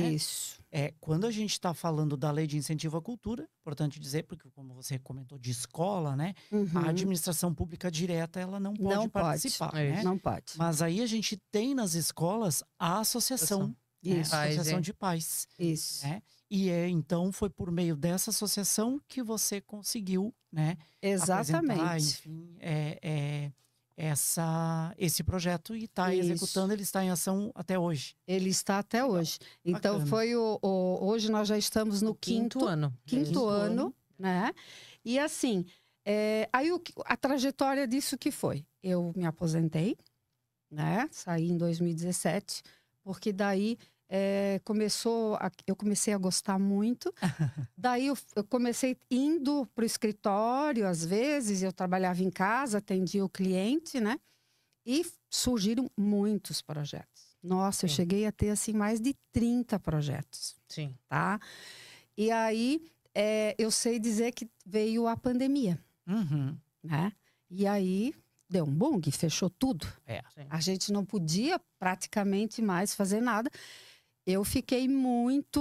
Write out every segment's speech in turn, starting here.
né? Isso. É, quando a gente está falando da lei de incentivo à cultura, importante dizer, porque como você comentou de escola, né? Uhum. A administração pública direta ela não pode Não pode. participar, É né? Não pode. Mas aí a gente tem nas escolas a associação, né? Isso. a Pais, associação é. de pais, Isso. né? E é, então foi por meio dessa associação que você conseguiu, né? apresentar, Exatamente. enfim, é, é, essa, esse projeto e está executando, ele está em ação até hoje. Ele está até hoje. Então, Bacana. foi o, o- Hoje nós já estamos no quinto, ano. quinto Quinto ano, ano. né? E assim, é, aí o a trajetória disso que foi? Eu me aposentei, né? Saí em 2017, porque daí é, começou, a- eu comecei a gostar muito. daí eu, eu comecei indo para o escritório, às vezes, eu trabalhava em casa, atendia o cliente, né? E surgiram muitos projetos. Nossa, eu Sim. cheguei a ter assim mais de 30 projetos Sim. tá? E aí, é, eu sei dizer que veio a pandemia, Uhum. né? E aí, deu um bung, fechou tudo. É. A gente não podia praticamente mais fazer nada. Eu fiquei muito,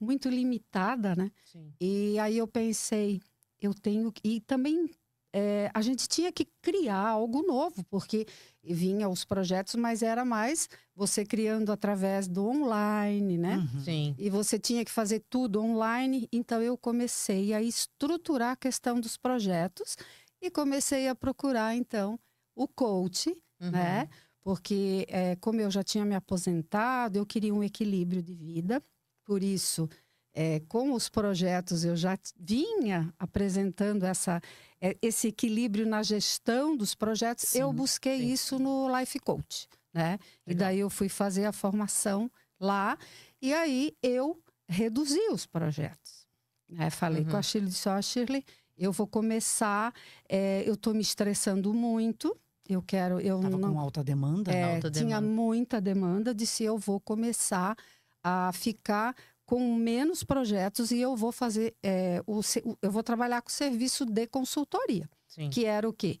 muito limitada, né? Sim. E aí eu pensei, eu tenho... que- E também é, a gente tinha que criar algo novo, porque vinha os projetos, mas era mais você criando através do online, né? Uhum. Sim. E você tinha que fazer tudo online, então eu comecei a estruturar a questão dos projetos e comecei a procurar, então, o coach, Uhum. né? Porque, eh, como eu já tinha me aposentado, eu queria um equilíbrio de vida, por isso, eh, com os projetos, eu já vinha apresentando essa, eh, esse equilíbrio na gestão dos projetos, eu Sim, busquei sim. isso no Life Coach, né? E Legal. daí eu fui fazer a formação lá e aí eu reduzi os projetos. né? Falei com Uhum. a Shirley, disse, ó, Shirley, eu vou começar, eh, eu estou me estressando muito, eu quero, eu Tava não... com alta demanda, É, né? alta tinha demanda. muita demanda, disse, eu vou começar a ficar com menos projetos e eu vou fazer, eh, o, se- eu vou trabalhar com serviço de consultoria, Sim. que era o quê?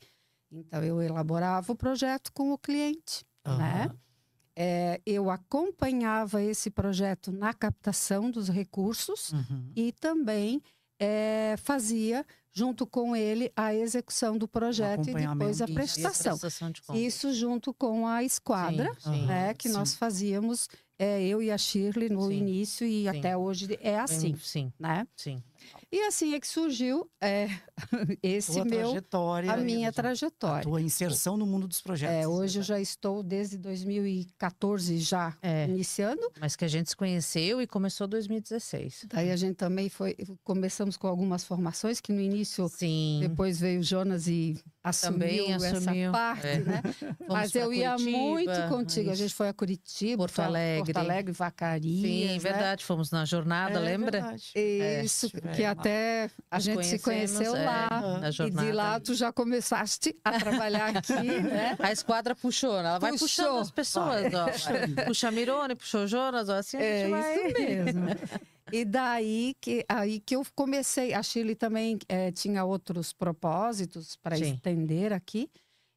Então, eu elaborava o projeto com o cliente, né? Aham. É, eu acompanhava esse projeto na captação dos recursos Uhum. e também é, fazia, junto com ele, a execução do projeto e depois a prestação. contas. Isso junto com a esquadra, Sim, sim. né, que Sim. nós fazíamos, é, eu e a Shirley, no início e até hoje é assim, Sim, né? sim. E assim é que surgiu é, esse Tua meu, trajetória, a minha a trajetória. tua inserção no mundo dos projetos. É, hoje eu já estou desde 2014 já É, iniciando. mas que a gente se conheceu e começou 2016. Daí a gente também foi, começamos com algumas formações que no início Sim. depois veio Jonas e assumiu, Também essa assumiu, parte, é. né? Mas eu ia Curitiba, muito contigo. A gente foi a Curitiba, Porto a Alegre. Porto Alegre, Vacarias, Sim, né? verdade. Fomos na jornada, É lembra? verdade. Isso, estiveram que lá. Até a Nos gente se conheceu é, lá. E de lá tu já começaste a trabalhar aqui, né? A esquadra puxou, né? ela vai Puxou. puxando as pessoas, ó. Puxa a Mirone, puxou o Jonas, ó, assim a É vai... isso mesmo. E daí que, aí que eu comecei. A Chile também eh, tinha outros propósitos para estender aqui.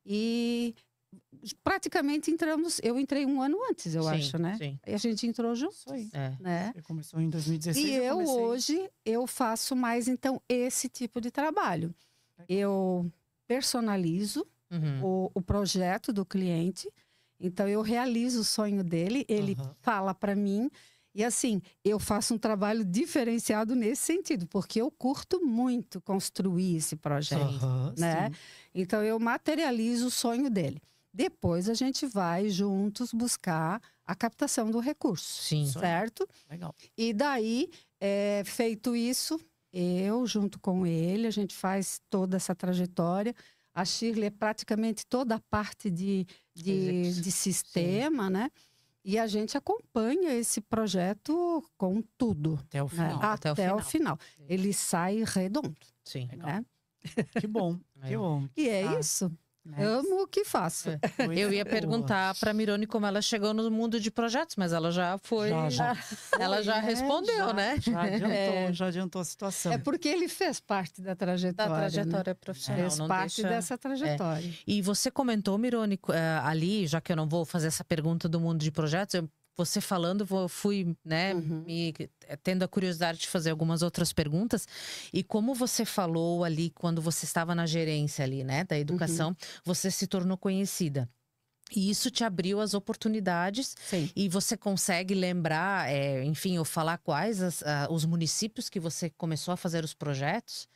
E praticamente entramos. Eu entrei um ano antes, eu Sim, acho, né? Sim, E a gente entrou junto, Isso aí. é. né? Você começou em 2016. E eu comecei- hoje eu faço mais então esse tipo de trabalho. Eu personalizo Uhum. o, o projeto do cliente. Então, eu realizo o sonho dele, ele Aham. fala para mim. E assim, eu faço um trabalho diferenciado nesse sentido, porque eu curto muito construir esse projeto, Aham, né? sim. Então, eu materializo o sonho dele. Depois, a gente vai juntos buscar a captação do recurso, Sim. Certo? Legal. E daí, é, feito isso, eu, junto com ele, a gente faz toda essa trajetória. A Shirley é praticamente toda a parte de, de, de sistema, né? E a gente acompanha esse projeto com tudo, Até o né? final. Até até, o o final. Ele sai redondo, Sim. Legal. né? Que bom, que É. bom. E é Ah, isso. Né? Amo o que faço. É. Eu ia boa. perguntar para Mirone como ela chegou no mundo de projetos, mas ela já foi. Já, já. Ela já né? respondeu, já, né? Já adiantou, É. já adiantou a situação. É porque ele fez parte da Da trajetória. né? trajetória profissional. Fez não parte deixa... dessa trajetória. E você comentou, Mirone, eh, ali, já que eu não vou fazer essa pergunta do mundo de projetos, eu você falando, vou- fui, né, Uhum. me, tendo a curiosidade de fazer algumas outras perguntas. E como você falou ali, quando você estava na gerência ali, né, da educação, você se tornou conhecida. E isso te abriu as oportunidades Sim. e você consegue lembrar, é, enfim, ou falar quais as- ah, os municípios que você começou a fazer os projetos?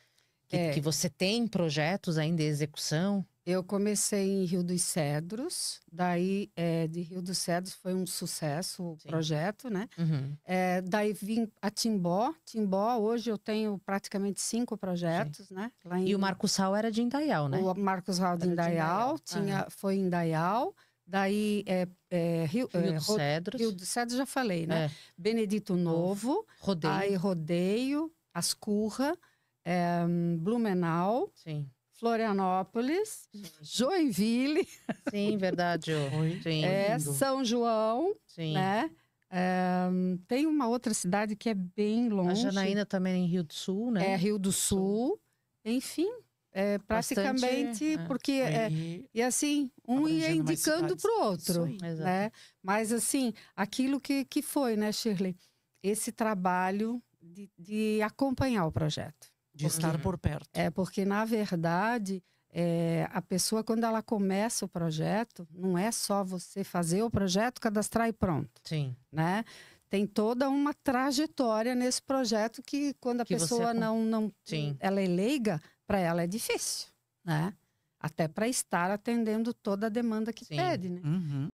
Que, É. que você tem projetos ainda em execução? Eu comecei em Rio dos Cedros, daí é, de Rio dos Cedros foi um sucesso o Sim. projeto, né? Uhum. É, daí vim a Timbó. Timbó, hoje eu tenho praticamente cinco projetos, né? Lá E o Marco Sal era de Indaial, né? O Marcos Raul de Indaial, tinha, foi em Indaial. Daí é, é, Rio, Rio dos Ro- Cedros. Rio dos Cedros já falei, né? É, Benedito Novo, rodeio. aí Rodeio, Ascurra, Blumenau, Sim. Florianópolis, Joinville, Sim, verdade. Sim. é. São João, sim. né? É, tem uma outra cidade que é bem A longe. Janaína também em Rio do Sul, né? É Rio do Sul. Enfim, é, praticamente, é. porque é, e assim, um ia indicando para o outro, né? Mas assim, aquilo que, que foi, né, Shirley? Esse trabalho de, de acompanhar o projeto. De estar Porque- por perto. É porque, na verdade, é, a pessoa, quando ela começa o projeto, não é só você fazer o projeto, cadastrar e pronto, Sim. né? Tem toda uma trajetória nesse projeto que, quando a Que você pessoa acom- não, não Sim. ela é leiga, para ela é difícil, né? Até para estar atendendo toda a demanda que Sim. pede, né? Uhum.